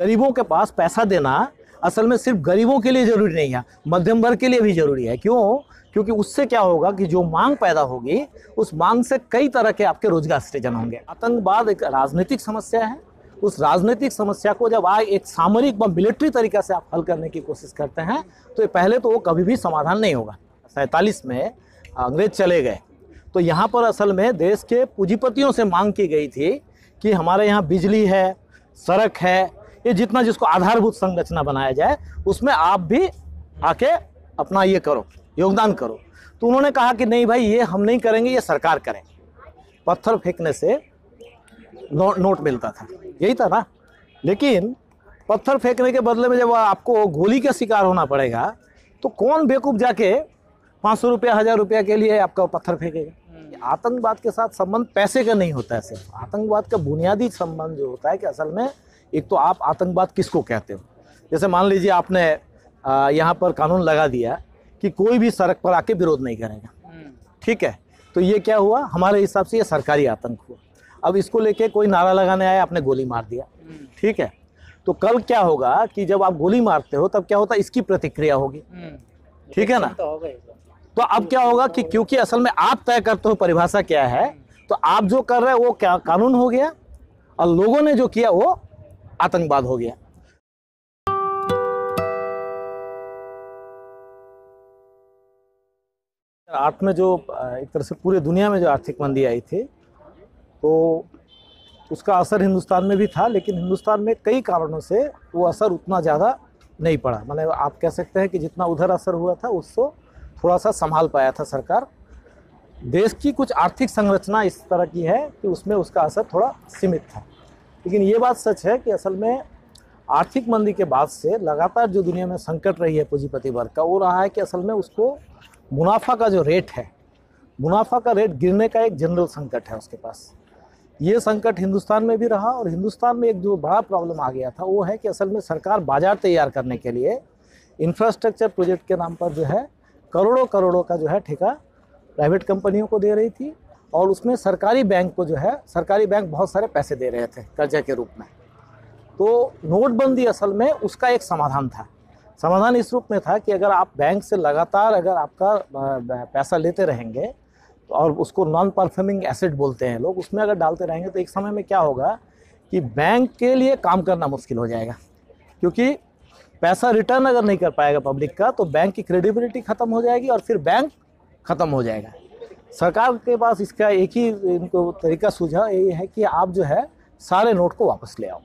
गरीबों के पास पैसा देना असल में सिर्फ़ गरीबों के लिए ज़रूरी नहीं है, मध्यम वर्ग के लिए भी ज़रूरी है। क्यों? क्योंकि उससे क्या होगा कि जो मांग पैदा होगी, उस मांग से कई तरह के आपके रोज़गार सृजन होंगे। आतंकवाद एक राजनीतिक समस्या है। उस राजनीतिक समस्या को जब आए एक सामरिक व मिलिट्री तरीका से आप हल करने की कोशिश करते हैं तो पहले तो वो कभी भी समाधान नहीं होगा। सैंतालीस में अंग्रेज़ चले गए। तो यहाँ पर असल में देश के पूंजीपतियों से मांग की गई थी कि हमारे यहाँ बिजली है, सड़क है ये जितना जिसको आधारभूत संरचना बनाया जाए उसमें आप भी आके अपना ये करो योगदान करो। तो उन्होंने कहा कि नहीं भाई ये हम नहीं करेंगे ये सरकार करें पत्थर फेंकने से नो, नोट मिलता था। यही था ना? लेकिन पत्थर फेंकने के बदले में जब आपको गोली का शिकार होना पड़ेगा तो कौन बेवकूफ़ जाके पाँच सौ रुपया हज़ार रुपया के लिए आपका पत्थर फेंकेगा? आतंकवाद के साथ संबंध पैसे का नहीं होता है सिर्फ़। आतंकवाद का बुनियादी संबंध जो होता है कि असल में एक तो आप आतंकवाद किसको कहते हो? जैसे मान लीजिए आपने यहाँ पर कानून लगा दिया कि कोई भी सड़क पर आके विरोध नहीं करेगा। ठीक है? तो ये क्या हुआ? हमारे हिसाब से ये सरकारी आतंक हुआ। अब इसको लेके कोई नारा लगाने आया आपने गोली मार दिया। ठीक है? तो कल क्या होगा कि जब आप गोली मारते हो तब क्या होता? है इसकी प्रतिक्रिया होगी। ठीक है ना? तो तो अब क्या होगा कि क्योंकि असल में आप तय करते हो परिभाषा क्या है तो आप जो कर रहे हो वो क्या? कानून हो गया। और लोगों ने जो किया वो आतंकवाद हो गया। आठ में जो एक तरह से पूरे दुनिया में जो आर्थिक मंदी आई थी तो उसका असर हिंदुस्तान में भी था, लेकिन हिंदुस्तान में कई कारणों से वो असर उतना ज़्यादा नहीं पड़ा। माने आप कह सकते हैं कि जितना उधर असर हुआ था, उसको थोड़ा सा संभाल पाया था सरकार। देश की कुछ आर्थिक संरचना इस तरह की है कि उसमें उसका असर थोड़ा सीमित था। लेकिन ये बात सच है कि असल में आर्थिक मंदी के बाद से लगातार जो दुनिया में संकट रही है पूंजीपति वर्ग का, वो रहा है कि असल में उसको मुनाफा का जो रेट है, मुनाफा का रेट गिरने का एक जनरल संकट है उसके पास। ये संकट हिंदुस्तान में भी रहा और हिंदुस्तान में एक जो बड़ा प्रॉब्लम आ गया था, वो है कि असल में सरकार बाज़ार तैयार करने के लिए इंफ्रास्ट्रक्चर प्रोजेक्ट के नाम पर जो है करोड़ों करोड़ों का जो है ठेका प्राइवेट कंपनियों को दे रही थी। और उसमें सरकारी बैंक को जो है, सरकारी बैंक बहुत सारे पैसे दे रहे थे कर्जे के रूप में। तो नोटबंदी असल में उसका एक समाधान था। समाधान इस रूप में था कि अगर आप बैंक से लगातार अगर आपका पैसा लेते रहेंगे, और उसको नॉन परफॉर्मिंग एसेट बोलते हैं लोग, उसमें अगर डालते रहेंगे तो एक समय में क्या होगा कि बैंक के लिए काम करना मुश्किल हो जाएगा। क्योंकि पैसा रिटर्न अगर नहीं कर पाएगा पब्लिक का तो बैंक की क्रेडिबिलिटी खत्म हो जाएगी और फिर बैंक खत्म हो जाएगा। सरकार के पास इसका एक ही इनको तरीका सूझा ये है कि आप जो है सारे नोट को वापस ले आओ।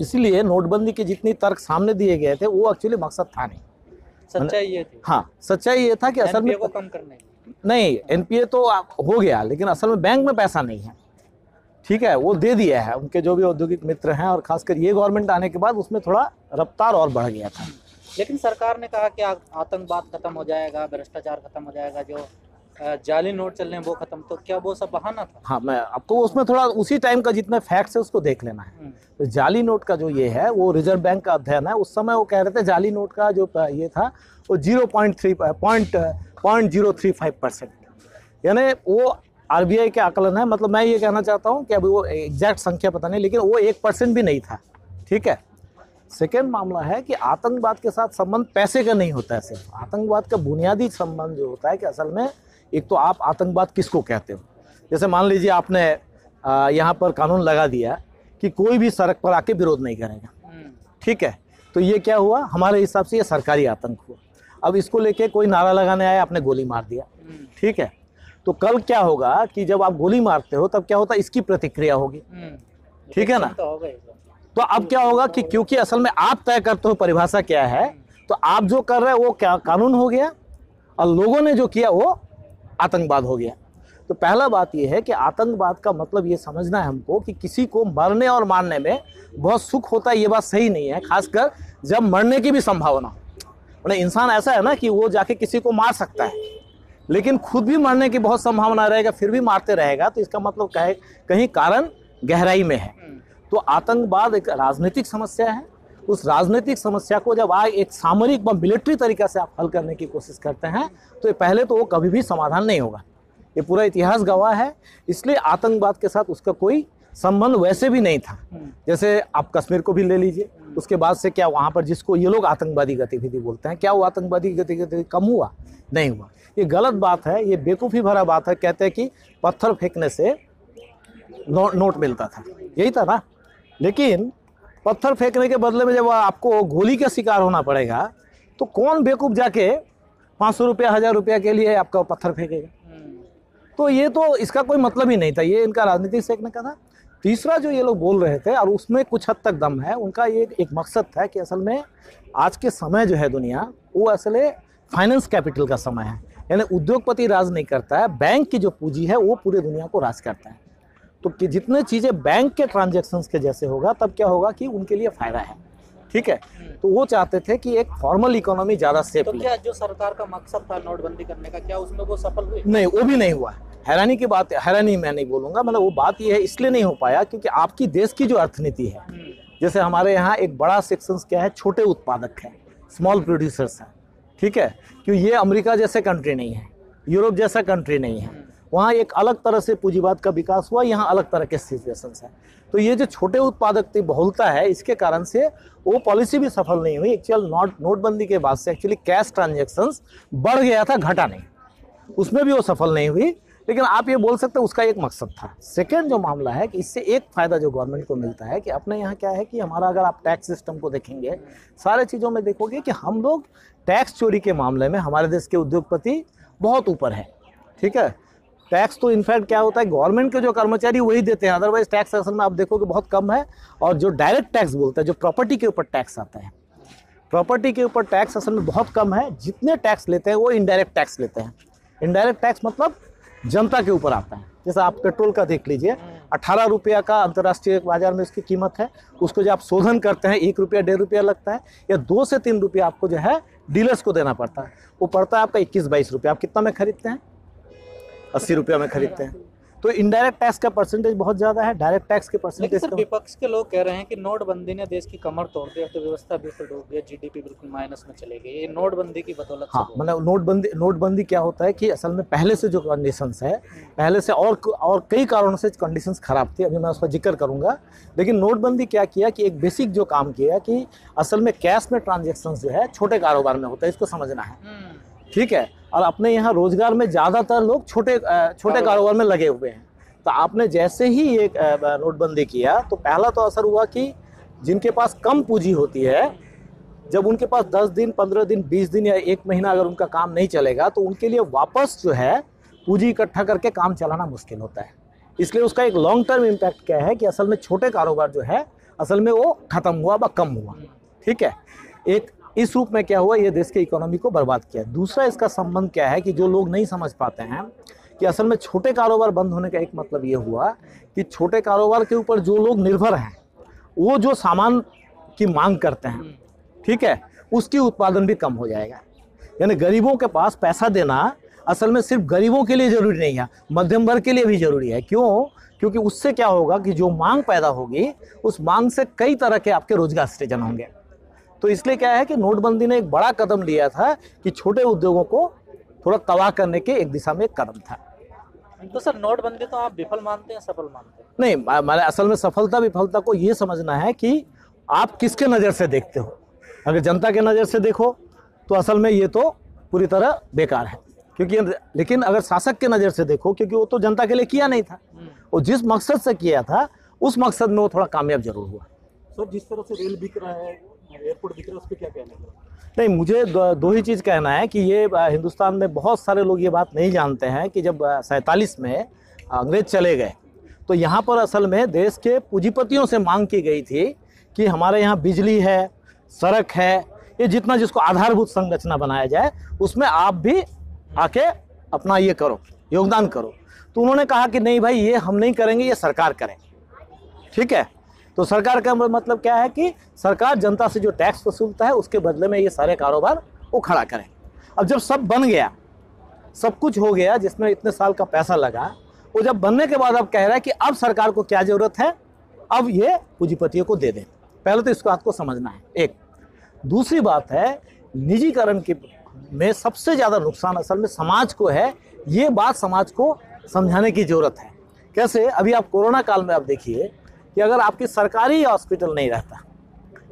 इसलिए नोटबंदी के जितनी तर्क सामने दिए गए थे वो एक्चुअली मकसद था नहीं। सच्चाई ये थी। हाँ सच्चाई ये था कि असल में को कम करने नहीं एनपीए तो हो गया लेकिन असल में बैंक में पैसा नहीं है। ठीक है वो दे दिया है उनके जो भी औद्योगिक मित्र हैं और खासकर ये गवर्नमेंट आने के बाद उसमें थोड़ा रफ्तार और बढ़ गया था। लेकिन सरकार ने कहा कि आतंकवाद खत्म हो जाएगा भ्रष्टाचार खत्म हो जाएगा जो जाली नोट चल रहे हैं वो खत्म तो क्या वो सब बहाना था? हाँ मैं आपको उसमें थोड़ा उसी टाइम का जितना फैक्ट्स है उसको देख लेना है। हम्म, तो जाली नोट का जो ये है वो रिज़र्व बैंक का अध्ययन है। उस समय वो कह रहे थे जाली नोट का जो ये था वो zero point three point point zero three five percent यानी वो आरबीआई के आकलन है। मतलब मैं ये कहना चाहता हूँ कि अभी वो एग्जैक्ट संख्या पता नहीं लेकिन वो एक परसेंट भी नहीं था। ठीक है? सेकेंड मामला है कि आतंकवाद के साथ संबंध पैसे का नहीं होता है सिर्फ़। आतंकवाद का बुनियादी संबंध जो होता है कि असल में एक तो आप आतंकवाद किसको कहते हो? जैसे मान लीजिए आपने यहाँ पर कानून लगा दिया कि कोई भी सड़क पर आके विरोध नहीं करेगा। ठीक है? तो ये क्या हुआ? हमारे हिसाब से ये सरकारी आतंक हुआ। अब इसको लेके कोई नारा लगाने आया आपने गोली मार दिया। ठीक है? तो कल क्या होगा कि जब आप गोली मारते हो तब क्या होता है? इसकी प्रतिक्रिया होगी। ठीक है ना? तो तो अब क्या होगा कि क्योंकि असल में आप तय करते हो परिभाषा क्या है तो आप जो कर रहे हो वो क्या कानून हो गया? और लोगों ने जो किया वो आतंकवाद हो गया। तो पहला बात यह है कि आतंकवाद का मतलब ये समझना है हमको कि किसी को मरने और मारने में बहुत सुख होता है, ये बात सही नहीं है, खासकर जब मरने की भी संभावना। हो मतलब इंसान ऐसा है ना कि वो जाके किसी को मार सकता है, लेकिन खुद भी मरने की बहुत संभावना रहेगा, फिर भी मारते रहेगा तो इसका मतलब कहे, कहीं कारण गहराई में है। तो आतंकवाद एक राजनीतिक समस्या है उस राजनीतिक समस्या को जब आए एक सामरिक व मिलिट्री तरीका से आप हल करने की कोशिश करते हैं तो ये पहले तो वो कभी भी समाधान नहीं होगा। ये पूरा इतिहास गवाह है इसलिए आतंकवाद के साथ उसका कोई संबंध वैसे भी नहीं था। हम्म, जैसे आप कश्मीर को भी ले लीजिए उसके बाद से क्या वहाँ पर जिसको ये लोग आतंकवादी गतिविधि बोलते हैं क्या वो आतंकवादी गतिविधि कम हुआ? नहीं हुआ। ये गलत बात है ये बेवकूफ़ी भरा बात है कहते हैं कि पत्थर फेंकने से नो, नोट मिलता था। यही था ना? लेकिन पत्थर फेंकने के बदले में जब आपको गोली का शिकार होना पड़ेगा तो कौन बेवकूफ़ जाके पाँच सौ रुपया हज़ार रुपया के लिए आपका पत्थर फेंकेगा? हम्म, तो ये तो इसका कोई मतलब ही नहीं था। ये इनका राजनीतिक सेकने का था। तीसरा जो ये लोग बोल रहे थे और उसमें कुछ हद तक दम है उनका ये एक मकसद था कि असल में आज के समय जो है दुनिया वो असल फाइनेंस कैपिटल का समय है। यानी उद्योगपति राज नहीं करता है बैंक की जो पूंजी है वो पूरे दुनिया को राज करता है। तो कि जितने चीज़ें बैंक के ट्रांजेक्शन्स के जैसे होगा तब क्या होगा कि उनके लिए फ़ायदा है। ठीक है? तो वो चाहते थे कि एक फॉर्मल इकोनॉमी ज़्यादा सेफ़ तो क्या जो सरकार का मकसद था नोटबंदी करने का क्या उसमें वो सफल हुए? नहीं वो भी नहीं हुआ। हैरानी की बात हैरानी मैं नहीं बोलूँगा मतलब वो बात ये है इसलिए नहीं हो पाया क्योंकि आपकी देश की जो अर्थनीति है हम्म, जैसे हमारे यहाँ एक बड़ा सेक्शन क्या है छोटे उत्पादक है स्मॉल प्रोड्यूसर्स हैं। ठीक है? क्यों ये अमेरिका जैसे कंट्री नहीं है यूरोप जैसा कंट्री नहीं है। वहाँ एक अलग तरह से पूंजीवाद का विकास हुआ, यहाँ अलग तरह के सिचुएशंस हैं। तो ये जो छोटे उत्पादक की बहुलता है, इसके कारण से वो पॉलिसी भी सफल नहीं हुई। एक्चुअल नोट नोटबंदी के बाद से एक्चुअली कैश ट्रांजेक्शन्स बढ़ गया था, घटा नहीं। उसमें भी वो सफल नहीं हुई, लेकिन आप ये बोल सकते हैं उसका एक मकसद था। सेकेंड जो मामला है कि इससे एक फ़ायदा जो गवर्नमेंट को मिलता है कि अपने यहाँ क्या है कि हमारा अगर आप टैक्स सिस्टम को देखेंगे, सारे चीज़ों में देखोगे कि हम लोग टैक्स चोरी के मामले में हमारे देश के उद्योगपति बहुत ऊपर है, ठीक है? टैक्स तो इनफैक्ट क्या होता है, गवर्नमेंट के जो कर्मचारी वही देते हैं अदरवाइज़ टैक्स असल में आप देखोगे बहुत कम है, और जो डायरेक्ट टैक्स बोलते हैं, जो प्रॉपर्टी के ऊपर टैक्स आता है प्रॉपर्टी के ऊपर टैक्स असल में बहुत कम है, जितने टैक्स लेते हैं वो इनडायरेक्ट टैक्स लेते हैं। इनडायरेक्ट टैक्स मतलब जनता के ऊपर आता है। जैसे आप पेट्रोल का देख लीजिए, अठारह रुपया का अंतर्राष्ट्रीय बाज़ार में इसकी कीमत है, उसको जब आप शोधन करते हैं, एक रुपया, डेढ़ रुपया लगता है, या दो से तीन रुपया आपको जो है डीलर्स को देना पड़ता है। वो पड़ता है आपका इक्कीस बाईस रुपया, आप कितना में खरीदते हैं? अस्सी रुपया में खरीदते हैं। तो इनडायरेक्ट टैक्स का परसेंटेज बहुत ज़्यादा है डायरेक्ट टैक्स के परसेंटेज सर विपक्ष के लोग कह रहे हैं कि नोटबंदी ने देश की कमर तोड़ दी अर्थव्यवस्था बिल्कुल डूब गई जीडीपी बिल्कुल माइनस में चले गई। ये नोटबंदी की बदौलत हाँ मतलब नोटबंदी नोटबंदी क्या होता है कि असल में पहले से जो कंडीशंस है पहले से और और कई कारणों से कंडीशंस खराब थी अभी मैं उसका ज़िक्र करूँगा। लेकिन नोटबंदी क्या किया कि एक बेसिक जो काम किया कि असल में कैश में ट्रांजेक्शन जो है छोटे कारोबार में होता है इसको समझना है। हम्म, ठीक है? और अपने यहाँ रोज़गार में ज़्यादातर लोग छोटे छोटे कारोबार। में लगे हुए हैं। तो आपने जैसे ही ये नोटबंदी किया तो पहला तो असर हुआ कि जिनके पास कम पूंजी होती है जब उनके पास 10 दिन 15 दिन 20 दिन या एक महीना अगर उनका काम नहीं चलेगा तो उनके लिए वापस जो है पूंजी इकट्ठा करके काम चलाना मुश्किल होता है। इसलिए उसका एक लॉन्ग टर्म इम्पैक्ट क्या है कि असल में छोटे कारोबार जो है असल में वो खत्म हुआ व कम हुआ। ठीक है? एक इस रूप में क्या हुआ, ये देश के इकोनॉमी को बर्बाद किया दूसरा इसका संबंध क्या है कि जो लोग नहीं समझ पाते हैं, कि असल में छोटे कारोबार बंद होने का एक मतलब ये हुआ कि छोटे कारोबार के ऊपर जो लोग निर्भर हैं, वो जो सामान की मांग करते हैं, ठीक है, उसकी उत्पादन भी कम हो जाएगा। यानी गरीबों के पास पैसा देना असल में सिर्फ़ गरीबों के लिए ज़रूरी नहीं है, मध्यम वर्ग के लिए भी ज़रूरी है। क्यों? क्योंकि उससे क्या होगा कि जो मांग पैदा होगी, उस मांग से कई तरह के आपके रोज़गार सृजन होंगे। तो इसलिए क्या है कि नोटबंदी ने एक बड़ा कदम लिया था कि छोटे उद्योगों को थोड़ा तबाह करने के एक दिशा में एक कदम था। तो सर नोटबंदी तो आप विफल मानते हैं सफल मानते हैं? नहीं हमारे असल में सफलता विफलता को ये समझना है कि आप किसके नज़र से देखते हो? अगर जनता के नज़र से देखो तो असल में ये तो पूरी तरह बेकार है। क्योंकि लेकिन अगर शासक के नज़र से देखो क्योंकि वो तो जनता के लिए किया नहीं था। हम्म, वो जिस मकसद से किया था उस मकसद में वो थोड़ा कामयाब ज़रूर हुआ। सर जिस तरह से रेल बिक रहा है एयरपोर्ट बिक रहा है उस पर क्या कहना है? नहीं मुझे दो, दो ही चीज़ कहना है कि ये हिंदुस्तान में बहुत सारे लोग ये बात नहीं जानते हैं कि जब सैंतालीस में अंग्रेज़ चले गए तो यहाँ पर असल में देश के पूंजीपतियों से मांग की गई थी कि हमारे यहाँ बिजली है सड़क है ये जितना जिसको आधारभूत संरचना बनाया जाए उसमें आप भी आके अपना ये करो योगदान करो। तो उन्होंने कहा कि नहीं भाई ये हम नहीं करेंगे ये सरकार करें। ठीक है? तो सरकार का मतलब क्या है कि सरकार जनता से जो टैक्स वसूलता है, उसके बदले में ये सारे कारोबार वो खड़ा करें। अब जब सब बन गया, सब कुछ हो गया, जिसमें इतने साल का पैसा लगा, वो जब बनने के बाद अब कह रहा है कि अब सरकार को क्या ज़रूरत है, अब ये पूंजीपतियों को दे दें। पहले तो इस बात को समझना है, एक। दूसरी बात है, निजीकरण के में सबसे ज़्यादा नुकसान असल में समाज को है, ये बात समाज को समझाने की ज़रूरत है। कैसे? अभी आप कोरोना काल में आप देखिए कि अगर आपकी सरकारी हॉस्पिटल नहीं रहता,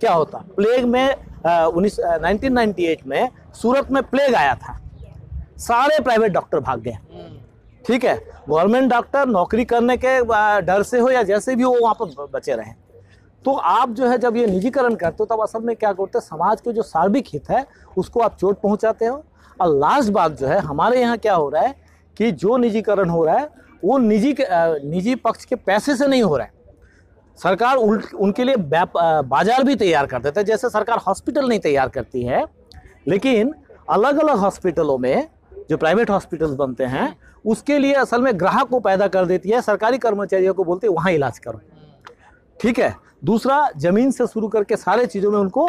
क्या होता? प्लेग में उन्नीस नाइनटीन में सूरत में प्लेग आया था। सारे प्राइवेट डॉक्टर भाग गए। ठीक है? गवर्नमेंट डॉक्टर नौकरी करने के डर से हो या जैसे भी हो वहाँ पर बचे रहें। तो आप जो है, जब ये निजीकरण करते हो, तब असल में क्या करते हैं? समाज के जो सार्विक हित है, उसको आप चोट पहुंचाते हो। और लास्ट बात जो है, हमारे यहाँ क्या हो रहा है कि जो निजीकरण हो रहा है, वो निजी निजी पक्ष के पैसे से नहीं हो रहा है। सरकार उनके लिए बाज़ार भी तैयार कर देते जैसे सरकार हॉस्पिटल नहीं तैयार करती है, लेकिन अलग अलग हॉस्पिटलों में जो प्राइवेट हॉस्पिटल्स बनते हैं, उसके लिए असल में ग्राहक को पैदा कर देती है, सरकारी कर्मचारियों को बोलते हैं, वहाँ इलाज करो। ठीक है? दूसरा, ज़मीन से शुरू करके सारे चीज़ों में उनको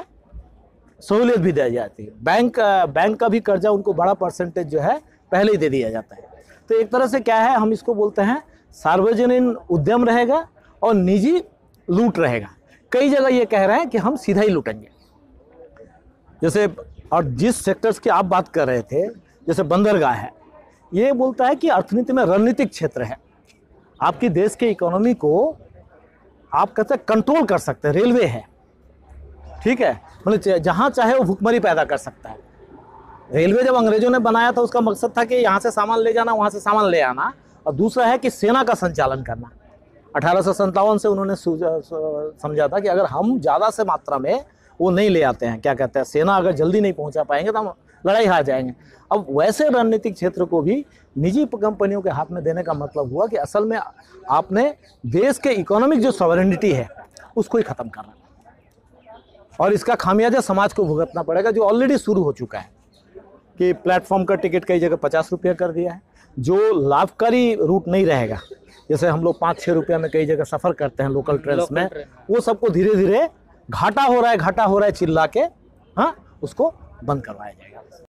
सहूलियत भी दी जाती है। बैंक बैंक का भी कर्जा उनको बड़ा परसेंटेज जो है, पहले ही दे दिया जाता है। तो एक तरह से क्या है, हम इसको बोलते हैं, सार्वजनिक उद्यम रहेगा और निजी लूट रहेगा। कई जगह ये कह रहे हैं कि हम सीधा ही लूटेंगे। जैसे, और जिस सेक्टर्स की आप बात कर रहे थे, जैसे बंदरगाह है, ये बोलता है कि अर्थनीति में रणनीतिक क्षेत्र है। आपकी देश के इकोनॉमी को आप कहते हैं कंट्रोल कर सकते हैं रेलवे है। ठीक है? मतलब जहाँ चाहे वो भुखमरी पैदा कर सकता है। रेलवे जब अंग्रेज़ों ने बनाया था, उसका मकसद था कि यहाँ से सामान ले जाना, वहाँ से सामान ले आना, और दूसरा है कि सेना का संचालन करना। अठारह सौ सत्तावन से उन्होंने समझा था कि अगर हम ज़्यादा से मात्रा में वो नहीं ले आते हैं, क्या कहते हैं, सेना अगर जल्दी नहीं पहुँचा पाएँगे तो हम लड़ाई हार जाएँगे। अब वैसे रणनीतिक क्षेत्र को भी निजी कंपनियों के हाथ में देने का मतलब हुआ कि असल में आपने देश के इकोनॉमिक जो सॉवरेनिटी है, उसको ही खत्म करना। और इसका खामियाजा समाज को भुगतना पड़ेगा, जो ऑलरेडी शुरू हो चुका है कि प्लेटफॉर्म का टिकट कई जगह पचास रुपया कर दिया है। जो लाभकारी रूट नहीं रहेगा जैसे हम लोग पाँच छः रुपया में कई जगह सफ़र करते हैं लोकल ट्रेन में वो सबको धीरे धीरे घाटा हो रहा है घाटा हो रहा है चिल्ला के हाँ उसको बंद करवाया जाएगा।